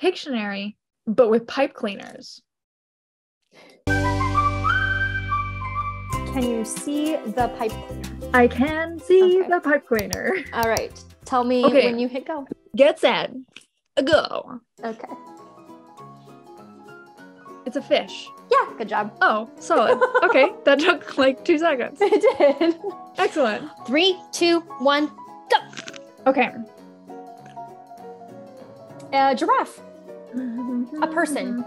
Pictionary, but with pipe cleaners. Can you see the pipe cleaner? I can see Okay. the pipe cleaner. All right. Tell me Okay. when you hit go. Get set. Go. Okay. It's a fish. Yeah, good job. Oh, solid. okay, that took like two seconds. It did. Excellent. Three, two, one, go. Okay. A giraffe. A person.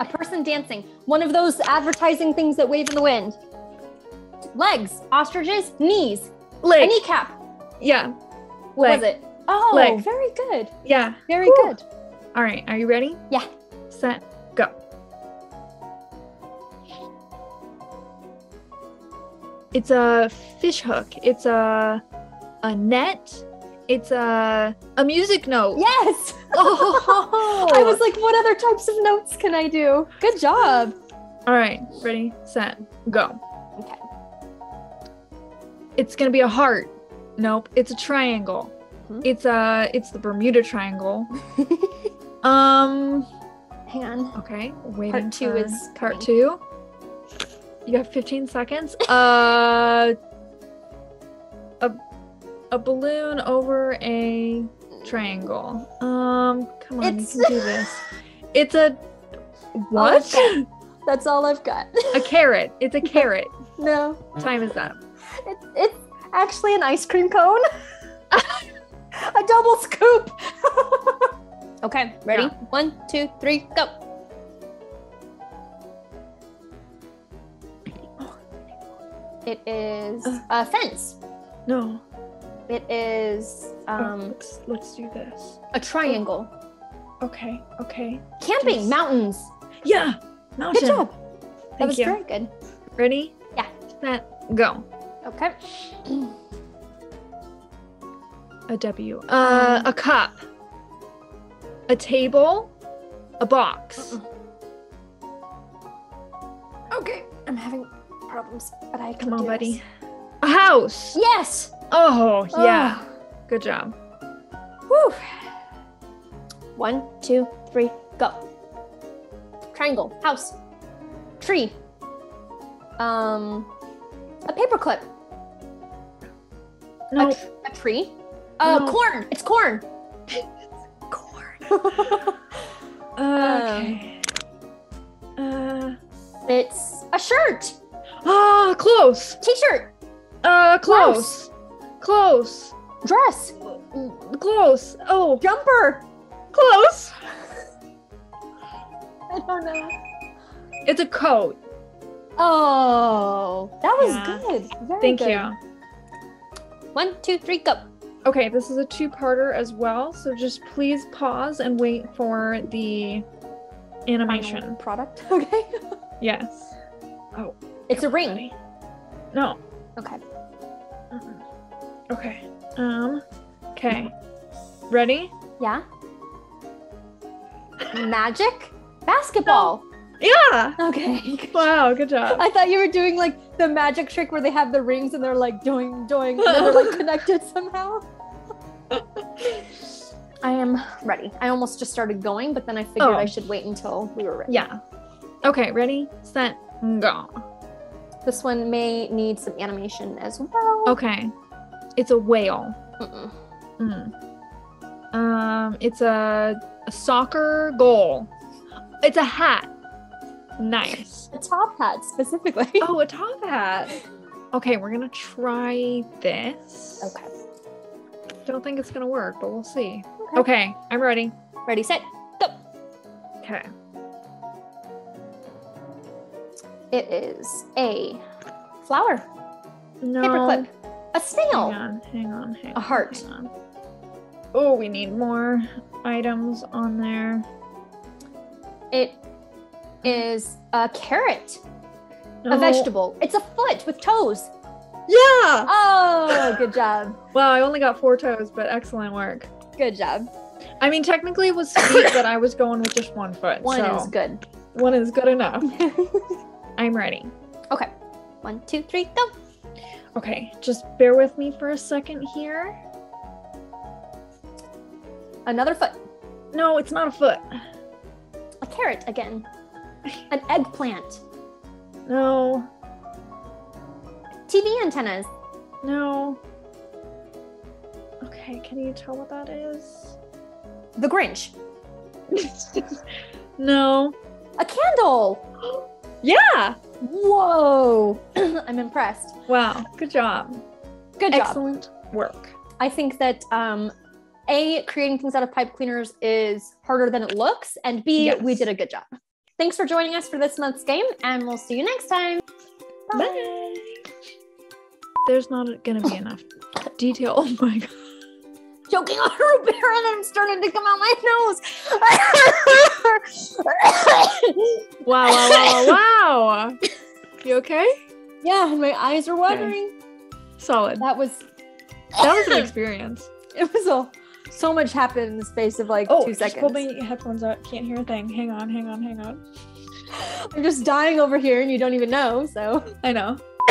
A person dancing. One of those advertising things that wave in the wind. Legs, ostriches, knees, a Leg. kneecap. Yeah. What Leg. was it? Oh, Leg. very good. Yeah. Very good. All right. Are you ready? Yeah. Set. Go. It's a fish hook. It's a a net. It's a a music note. Yes. Oh. I was like, what other types of notes can I do? Good job. All right. Ready. Set. Go. Okay. It's gonna be a heart. Nope. It's a triangle. Mhm. It's a. It's the Bermuda Triangle. um. Hang on. Okay. Waiting two for is part coming. two. You have 15 seconds. Uh. A. A balloon over a triangle. Um. Come on. It's- You can do this. It's a. What? That's all I've got. a carrot. It's a carrot. no, Time is up. it's it's actually an ice cream cone. a double scoop. okay, ready? Yeah. One, two, three, go. It is Uh. a fence. No. It is Oh, um, let's let's do this. a triangle. Okay. Okay. Camping, Yes. mountains. Yeah. Mountain. Good job. Thank That was you. very good. Ready? Yeah. Set. Go. Okay. A W. Uh, a cup. A table. A box. Okay. I'm having problems, but I can Come on, buddy. this. A house. Yes. Oh, yeah. Oh. Good job. Whew. One, two, three, go. Triangle, house, tree, um, a paperclip, a, No. tr- a tree, uh, No. corn. It's corn. it's Corn. Okay. Uh. it's a shirt, Ah, close. t-shirt, Uh, close. Close. Dress, Close. Oh, jumper. close. I don't know. It's a coat. Oh, that was Yeah. good. Very Thank good. you. One, two, three, go. Okay, this is a two-parter as well, so just please pause and wait for the animation. Product. Okay. Yes. Oh, It's a ring. no. Okay. Mm-mm. Okay. Um. Okay. Ready? Yeah. Magic basketball. Yeah. Okay. Wow. Good job. I thought you were doing like the magic trick where they have the rings and they're like doing doing and they're like connected somehow. I am ready. I almost just started going, but then I figured Oh. I should wait until we were ready. Yeah. Okay. Ready? Set. Go. This one may need some animation as well. Okay. It's a whale. Mm-mm. Mm. Um. It's a, a soccer goal. It's a hat. Nice. A top hat specifically. Oh, a top hat. Okay, we're gonna try this. Okay. Don't think it's gonna work, but we'll see. Okay. Okay, I'm ready. Ready, set, go. Okay. It is a flower, No. paperclip, a snail. Hang on, hang on, hang on. A heart. on. Oh, we need more items on there. It is a carrot, No. a oh. vegetable. It's a foot with toes. Yeah! Oh, good job. Wow, I only got four toes, but excellent work. Good job. I mean, technically it was feet, but I was going with just one foot. One so is good. One is good enough. I'm ready. okay. One, two, three, go. Okay, just bear with me for a second here. Another foot. No, it's not a foot. A carrot again. An eggplant. No. TV antennas. No. Okay, can you tell what that is? The Grinch. no. A candle. Yeah. Whoa. I'm impressed. Wow. Good job. Good job. Excellent work. I think that um, A, creating things out of pipe cleaners is harder than it looks, and B, Yes. we did a good job. Thanks for joining us for this month's game, and we'll see you next time. Bye. There's not gonna be enough detail. Oh my god. Choking on root beer, and it's starting to come out my nose. Wow, wow, wow, wow. You okay? yeah, my eyes are watering. Solid. That was That was an experience. it was a so much happened in the space of like Oh, two just pull my headphones out. Can't hear a thing. Hang on, hang on, hang on. I'm just dying over here, and you don't even know. So, I know.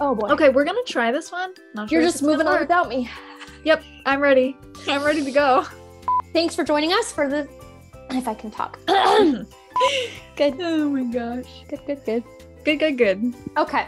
oh boy. Okay, we're gonna try this one. Not You're just moving on without me. Yep, I'm ready. I'm ready to go. Thanks for joining us for the. If I can talk. good. Oh my gosh. Good. Good. Good. Good, good, good. Okay.